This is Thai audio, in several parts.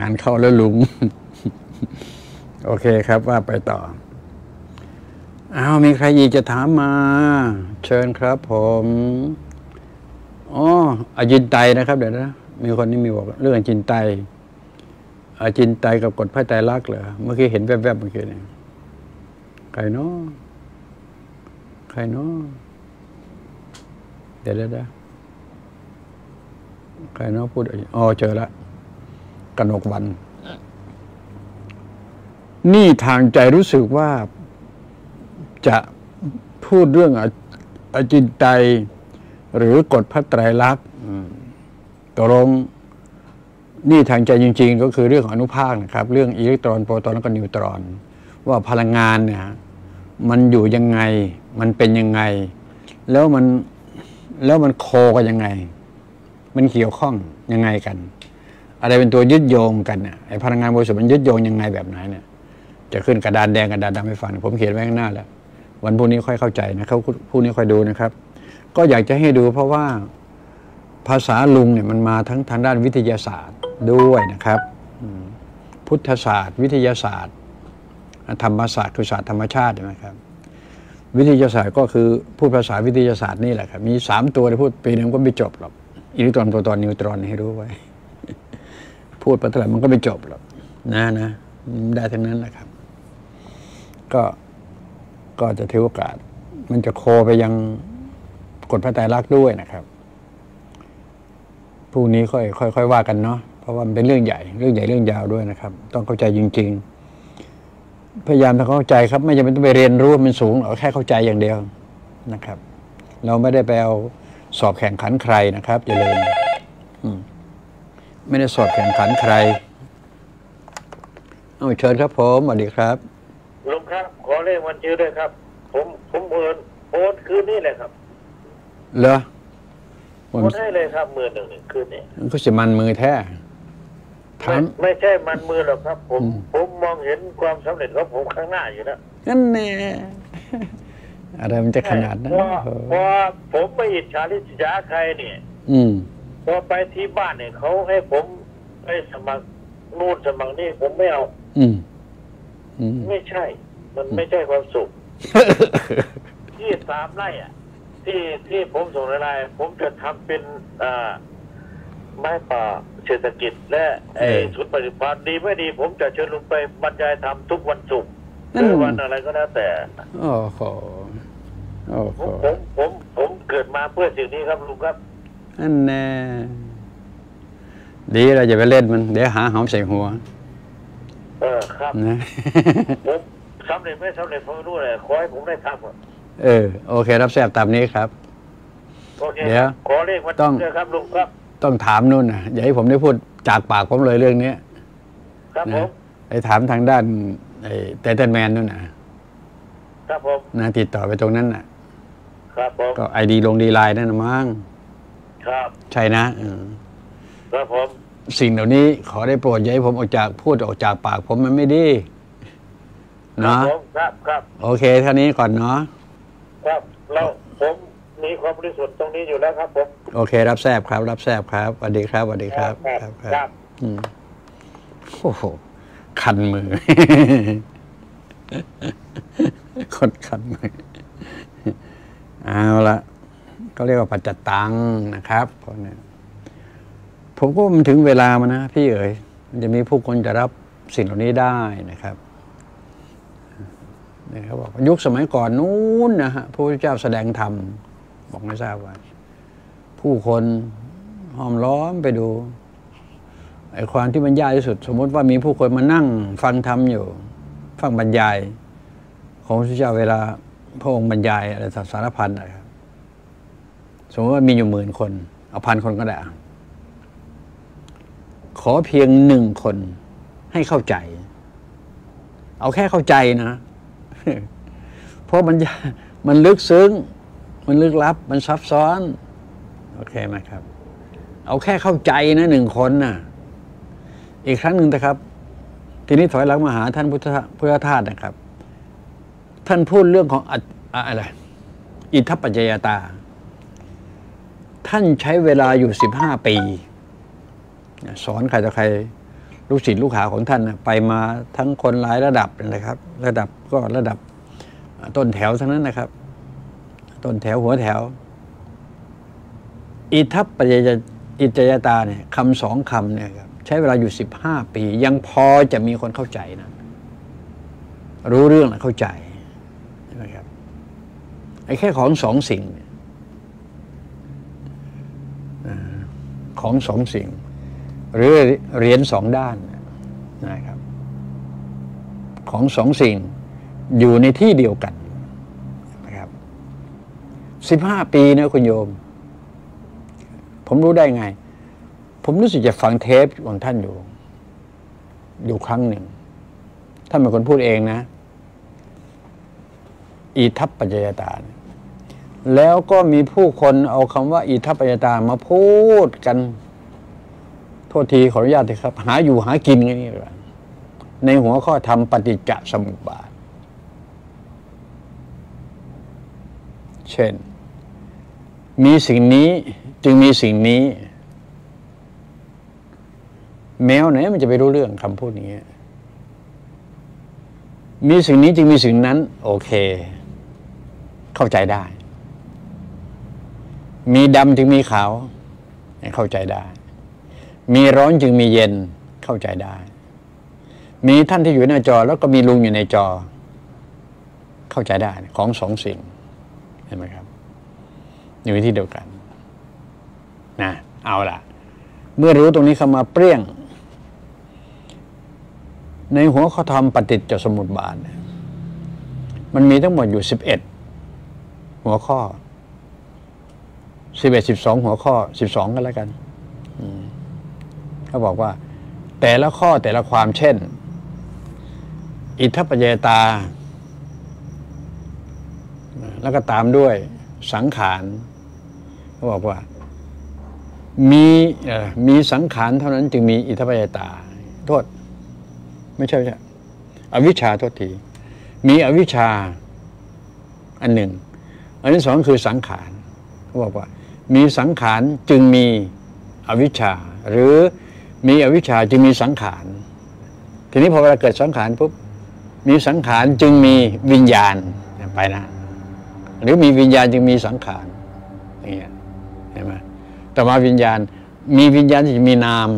งานเข้าแล้วลุง โอเคครับว่าไปต่ออ้าวมีใครอีกจะถามมา เชิญครับผมอ๋ออาจินไตนะครับ เดี๋ยวนะ มีคนนี้มีบอกเรื่องอจินไตอาจินไตกับกฎพระไตรลักษณ์เหรอเมื่อกี้เห็นแวบๆเมื่อกี้เนี่ยใครเนาะใครเนาะเดี๋ยวเดี๋ยวเดี๋ยวใครเนาะพูดอ๋อเจอละ กนกวัน นี่ทางใจรู้สึกว่าจะพูดเรื่องออาจินไตยหรือกฎพระไตรลักษณ์อืมตกลงนี่ทางใจจริง ๆ ก็คือเรื่องของอนุภาคนะครับ เรื่องอิเล็กตรอนโปรตอนแล้วก็นิวตรอน ว่าพลังงานเนี่ยมันอยู่ยังไง มันเป็นยังไง แล้วมันแล้วมันโคกันยังไง มันเกี่ยวข้องยังไงกัน อะไรเป็นตัวยึดโยงกันเนี่ยไอ้พลังงานบริสุทธิ์มันยึดโยงยังไงแบบไหนเนี่ยจะขึ้นกระดานแดงกระดานดำให้ฟังผมเขียนไว้ข้างหน้าแล้ว วันพรุ่งนี้ค่อยเข้าใจนะครับพรุ่งนี้ค่อยดูนะครับ ก็อยากจะให้ดูเพราะว่าภาษาลุงเนี่ยมันมาทั้งทางด้านวิทยาศาสตร์ด้วยนะครับพุทธศาสตร์ วิทยาศาสตร์ ธรรมศาสตร์คือศาสตร์ธรรมชาติใช่ไหมครับ วิทยาศาสตร์ก็คือพูดภาษาวิทยาศาสตร์นี่แหละครับมีสามตัวที่พูดปีหนึงก็ไม่จบหรอกอิเล็กตรอนโปรตอนนิวตรอนให้รู้ไว้ พูดไปเท่าไหร่มันก็ไม่จบหรอกนะนะได้ทั้งนั้นแหละครับ ก็ก็จะถือโอกาส มันจะโคไปยังกฎพระไตรลักษณ์ด้วยนะครับพรุ่งนี้ค่อยค่อยค่อยว่ากันเนาะเพราะว่ามันเป็นเรื่องใหญ่เรื่องใหญ่เรื่องยาวด้วยนะครับ ต้องเข้าใจจริง ๆ พยายามทำความเข้าใจครับ ไม่จำเป็นต้องไปเรียนรู้มันสูงหรอกแค่เข้าใจอย่างเดียวนะครับ เราไม่ได้ไปเอาสอบแข่งขันใครนะครับอย่าลืมอืม ไม่ได้สอบแข่งขันใคร เอาเชิญครับผมสวัสดีครับลุงครับ ขอเลขวันชื่อด้วยครับ ผมผมเอินโอนคืนนี้เลยครับ เหรอผโอมนให้เลยครับหมื่นหนึ่งคืนนี้มันก็จะมันมือแท้ถาไม่มไม่ใช่มันมือหรอกครับ ผมอืมผมมองเห็นความสำเร็จของผมข้างหน้าอยู่แล้วนั่นแน่อะไรมันจะขนาดนั้นพอเออพอผมไปอิจฉาริษยาใครเนี่ย อืมพ อไปที่บ้านเนี่ยเขาให้ผมไปสมัครนู่นสมัครนี่ผมไม่เอา อืมอืมไม่ใช่ มันไม่ใช่ความสุข ที่สามไร่อะ ที่ที่ผมส่งรายได้ผมจะทำเป็นอ่าไม้ป่าเศรษฐกิจ และไอ้เออศูนย์ปฏิบัติดีไม่ดี ผมจะเชิญลุงไปบรรยายธรรมทุกวันศุกร์หนั่นรือวันอะไรก็แล้วแต่โอ้โหโอ้ผโหมผมผมผมเกิดมาเพื่อสิ่งนี้ครับลุงครับ นั่นแน่ดีเราจะไปเล่นมัน เดี๋ยวหาหอมใส่หัว เออครับนะผมสำเร็จไม่สำเร็จผมไม่รู้เลยขอให้ผมได้ทำอะเออ โอเค รับแซบตามนี้ครับโอเคเดี๋ยวขอเลขวันต้องด้วยครับลุงครับ ต้องถามนู่นนะอย่าให้ผมได้พูดจากปากผมเลยเรื่องเนี้ยครับผนะมไปถามทางด้านไอ้ไททันแมนนู่นนะครับผมนะติดต่อไปตรงนั้นน่ะ ครับผมก็ไอดีลงดีไลน์นั่นนะมั้ง ครับ ใช่นะเออครับผมสิ่งเหล่านี้ขอได้โปรดอย่าให้ผมออกจากพูดออกจากปากผมมันไม่ดีครัเนาะบผมครับครับโอเคเท่านี้ก่อนเนาะครับเราผมมีความบริสุทธิ์ตรงนี้อยู่แล้วครับผมโอเค รับแซบครับ รับแซบครับสวัสดีครับสวัสดีครับ ครับคครัรับบอืมโอ้โหคันมือคนคันมือเอาละ ก็เรียกว่าปัจจตังนะครับเพราะเนี่ยผมก็มันถึงเวลามานะ พี่เอ๋ยมันจะมีผู้คนจะรับสิ่งเหล่านี้ได้นะครับนะครับบอกว่ายุคสมัยก่อนนู้นนะฮะพระพุทธเจ้าแสดงธรรมบอกไม่ทราบว่า ผู้คนห้อมล้อมไปดูไอ้ความที่มันยากที่สุด สมมติว่ามีผู้คนมานั่ง ฟังธรรมอยู่ ฟังบรรยาย ของพระพุทธเจ้าเวลาพระองค์บรรยายอะไรสารพันนะครับ สมมติว่ามีอยู่หมื่นคน เอาพันคนก็ได้ ขอเพียงหนึ่งคนให้เข้าใจ เอาแค่เข้าใจนะ เพราะมันมันลึกซึ้ง มันลึกลับ มันซับซ้อน โอเคไหมครับ เอาแค่เข้าใจนะหนึ่งคนน่ะ อีกครั้งหนึ่งนะครับ ทีนี้ถอยหลังมาหาท่านพุทธพุทธทาสนะครับ ท่านพูดเรื่องของอะอะไร อิทธปัจจยตา ท่านใช้เวลาอยู่สิบห้าปี สอนใครต่อใครลูกศิษย์ลูกหาของท่านไปมาทั้งคนหลายระดับนะครับ ระดับก็ระดับต้นแถวทั้งนั้นนะครับ ต้นแถวหัวแถว อิทัปปัจจยอิจยตาเนี่ยคำสองคำเนี่ยครับใช้เวลาอยู่สิบห้าปี ยังพอจะมีคนเข้าใจนะรู้เรื่องและเข้าใจใช่ไหมครับไอ้แค่ของสองสิ่งเนี่ยอ่า ของสองสิ่ง หรือเหรียญสองด้านนะครับ ของสองสิ่งอยู่ในที่เดียวกันนะครับสิบห้าปีนะคุณโยม ผมรู้ได้ไง ผมรู้สึกจะฟังเทปของท่านอยู่ อยู่ครั้งหนึ่ง ท่านเป็นคนพูดเองนะ อีทัปปัจจยตาเนี่ย แล้วก็มีผู้คนเอาคำว่าอีทัปปยตามาพูดกัน โทษทีขออนุญาตครับ หาอยู่หากินกันนี่เลยในหัวข้อทำปฏิจจสมุปบาท เช่น มีสิ่งนี้จึงมีสิ่งนี้ แมวไหนมันจะไปรู้เรื่องคำพูดนี้ มีสิ่งนี้จึงมีสิ่งนั้น โอเค เข้าใจได้ มีดำจึงมีขาว เข้าใจได้ มีร้อนจึงมีเย็นเข้าใจได้ มีท่านที่อยู่หน้าจอแล้วก็มีลุงอยู่ในจอ เข้าใจได้ของสองสิ่งเห็นไหมครับ อยู่ที่เดียวกันนะเอาล่ะ เมื่อรู้ตรงนี้เข้ามาเปรี้ยง ในหัวข้อธรรมปฏิจจสมุปบาท มันมีทั้งหมดอยู่สิบเอ็ดหัวข้อ สิบเอ็ดสิบสองหัวข้อสิบสองกันแล้วกันเขาบอกว่า แต่ละข้อแต่ละความเช่น อิทธปเจตา แล้วก็ตามด้วยสังขารเขาบอกว่า มีมีสังขารเท่านั้นจึงมีอิทธปเจตา โทษ ไม่ใช่ไม่ใช่อวิชชาโทษที มีอวิชชาอันหนึ่ง อันที่สองคือสังขารเขาบอกว่า มีสังขารจึงมีอวิชชา หรือมีอวิชชาจึงมีสังขาร ทีนี้พอเวลาเกิดสังขารปุ๊บมีสังขารจึงมีวิญญาณไปนะ หรือมีวิญญาณจึงมีสังขารอย่างเงี้ยเห็นไหมแต่มาวิญญาณมีวิญญาณจึงมีนาม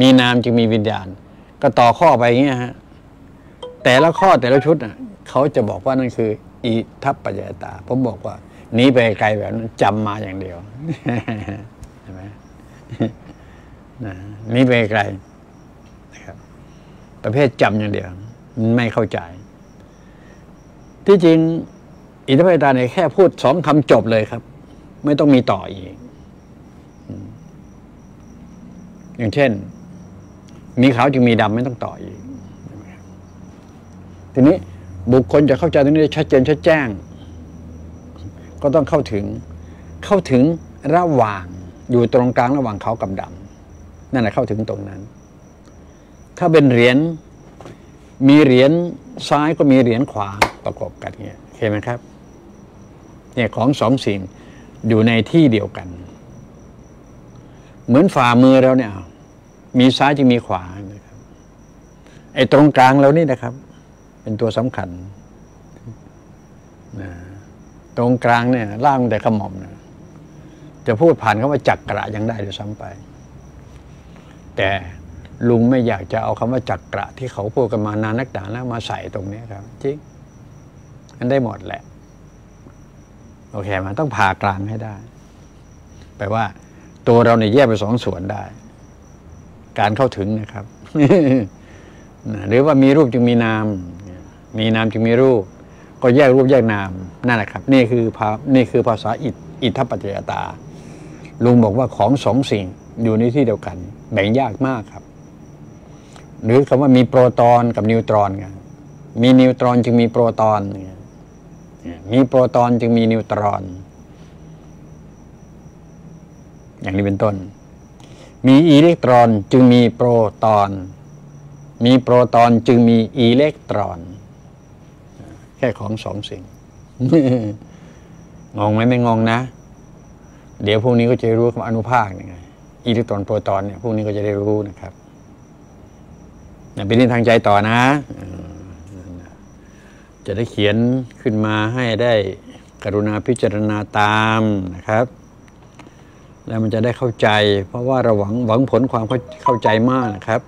มีนามจึงมีวิญญาณ ก็ต่อข้อไปอย่างเงี้ยฮะแต่ละข้อแต่ละชุดน่ะเขาจะบอกว่านั่นคืออิทัปปัจจตา ผมบอกว่า หนีไปไกลแบบนั้นจำมาอย่างเดียวเห็นไหมหนีไปไกลนะครับ ประเภทจำอย่างเดียวมันไม่เข้าใจ ที่จริง อิทธิปตาเนี่ยแค่พูดสองคำจบเลยครับ ไม่ต้องมีต่ออีก อย่างเช่น มีขาวจึงมีดำไม่ต้องต่ออีก ทีนี้บุคคลจะเข้าใจตรงนี้ชัดเจนชัดแจ้ง ก็ต้องเข้าถึงเข้าถึงระหว่างอยู่ตรงกลางระหว่างเขากับดำนั่นแหละเข้าถึงตรงนั้น ถ้าเป็นเหรียญมีเหรียญซ้ายก็มีเหรียญขวาประกอบกันเงี้ยเห็นไหมครับเนี่ยของสองสิ่งอยู่ในที่เดียวกัน เหมือนฝ่ามือเราเนี่ย มีซ้ายจึงมีขวานะครับไอ้ตรงกลางเรานี่นะครับ เป็นตัวสำคัญนะ ตรงกลางเนี่ยล่างแต่ขมอมนะจะพูดผ่านคำว่าจักระยังได้ด้วยซ้ำไป แต่ลุงไม่อยากจะเอาคำว่าจักระที่เขาพูดกันมานานนักหนาแล้วมาใส่ตรงนี้ครับจริงมันได้หมดแหละ โอเคมันต้องผ่ากลางให้ได้แปลว่า ตัวเราเนี่ยแยกไปสองส่วนได้ การเข้าถึงนะครับหรือว่ามีรูปจึงมีนาม มีนามจึงมีรูป ก็แยกรูปแยกนามนั่นแหละครับ นี่คือภานี่คือภาษาอิทอิทธปัจจยตา ลุงบอกว่าของสองสิ่งอยู่ในที่เดียวกัน แบ่งยากมากครับ หรือคำว่ามีโปรตอนกับนิวตรอนกันมีนิวตรอนจึงมีโปรตอนมีโปรตอนจึงมีนิวตรอน อย่างนี้เป็นต้น มีอิเล็กตรอนจึงมีโปรตอน มีโปรตอนจึงมีอิเล็กตรอน แค่ของสองสิ่ง งงไหมไม่งงนะ เดี๋ยวพวกนี้ก็จะรู้คำอนุภาคยังไงอิเล็กตรอนโปรตอนเนี่ยพวกนี้ก็จะได้รู้นะครับเป็นที่ทางใจต่อนะจะได้เขียนขึ้นมาให้ได้กรุณาพิจารณาตามนะครับ แล้วมันจะได้เข้าใจ เพราะว่าเราหวังหวังผลความเข้าใจมากนะครับ